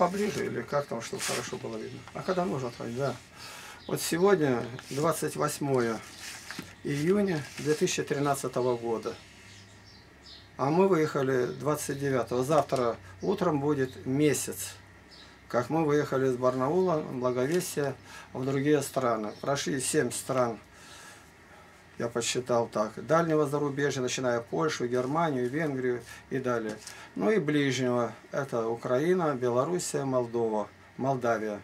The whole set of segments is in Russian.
поближе или как там, чтобы хорошо было видно. А когда нужно отходить, да. Вот сегодня 28 июня 2013 года. А мы выехали 29 Завтра утром будет месяц, как мы выехали из Барнаула, Благовестия, в другие страны. Прошли 7 стран, я посчитал так, дальнего зарубежья, начиная Польшу, Германию, Венгрию и далее. Ну и ближнего, это Украина, Белоруссия, Молдова, Молдавия.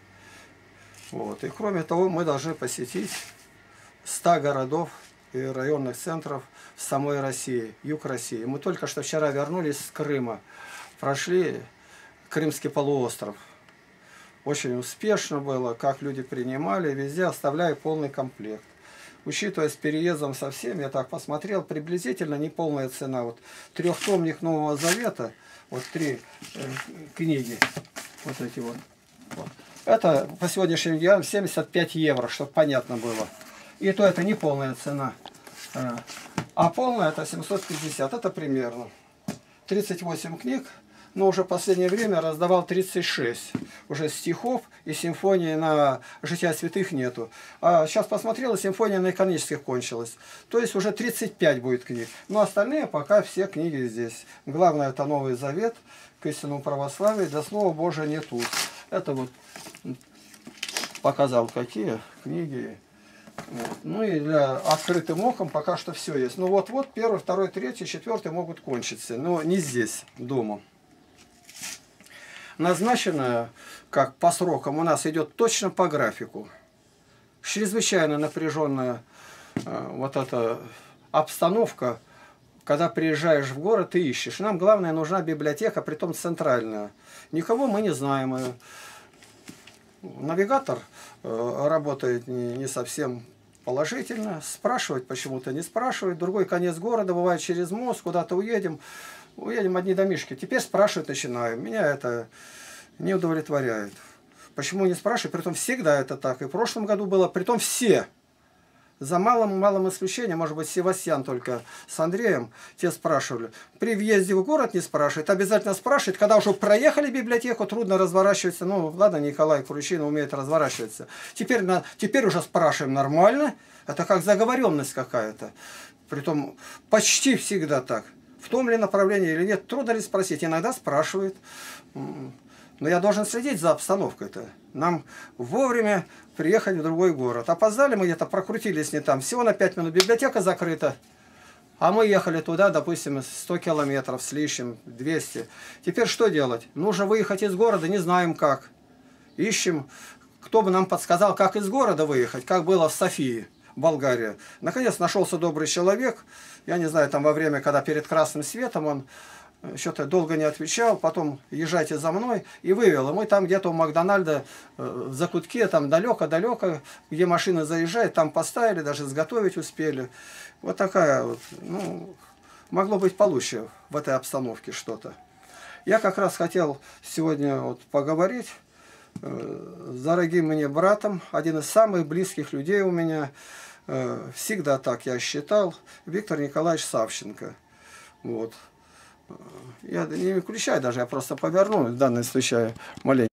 Вот. И кроме того, мы должны посетить 100 городов и районных центров в самой России, юг России. Мы только что вчера вернулись с Крыма, прошли Крымский полуостров. Очень успешно было, как люди принимали, везде оставляя полный комплект. Учитывая с переездом совсем, я так посмотрел, приблизительно неполная цена. Вот трехтомник Нового Завета, вот три э, книги, вот эти вот. вот. Это по сегодняшним дням 75 евро, чтобы понятно было. И то это не полная цена. А, а полная это 750, это примерно. 38 книг, но уже в последнее время раздавал 36. Уже стихов и симфонии на «Жития святых» нету. А сейчас посмотрел, симфония на иконических кончилась. То есть уже 35 будет книг. Но остальные пока все книги здесь. Главное это Новый Завет к истинному православию. Для Слова Божия не тут. Это вот показал какие книги вот. Ну и для открытым оком пока что все есть. Ну вот-вот первый, второй, третий, четвертый могут кончиться. Но не здесь, дома. Назначено, как по срокам, у нас идет точно по графику. Чрезвычайно напряженная э, вот эта обстановка, когда приезжаешь в город и ищешь. Нам главное нужна библиотека, притом центральная. Никого мы не знаем. Э, навигатор э, работает не совсем положительно. Спрашивать почему-то не спрашивают. Другой конец города, бывает через мост, куда-то уедем. Уедем одни домишки. Теперь спрашивать начинаю. Меня это не удовлетворяет. Почему не спрашивают? Притом всегда это так. И в прошлом году было, притом все за малым-малым исключением, может быть, Севастьян только с Андреем, те спрашивали. При въезде в город не спрашивает, обязательно спрашивает. Когда уже проехали библиотеку, трудно разворачиваться. Ну, ладно, Николай Кручина умеет разворачиваться. Теперь, на, теперь уже спрашиваем нормально. Это как заговоренность какая-то. Притом почти всегда так. В том ли направлении или нет, трудно ли спросить. Иногда спрашивают. Но я должен следить за обстановкой-то. Нам вовремя приехать в другой город. Опоздали мы где-то, прокрутились не там. Всего на 5 минут. Библиотека закрыта. А мы ехали туда, допустим, 100 километров с лишним, 200. Теперь что делать? Нужно выехать из города, не знаем как. Ищем, кто бы нам подсказал, как из города выехать, как было в Софии, Болгария. Наконец нашелся добрый человек. Я не знаю, там во время, когда перед красным светом он что-то долго не отвечал, потом езжайте за мной, и вывел. И мы там где-то у Макдональда э, в закутке, там далеко-далеко, где машина заезжает, там поставили, даже изготовить успели. Вот такая вот, ну, могло быть получше в этой обстановке что-то. Я как раз хотел сегодня вот поговорить э, с дорогим мне братом, один из самых близких людей у меня, э, всегда так я считал, Виктор Николаевич Савченко. Вот. Я не включаю даже, я просто поверну в данном случае маленько.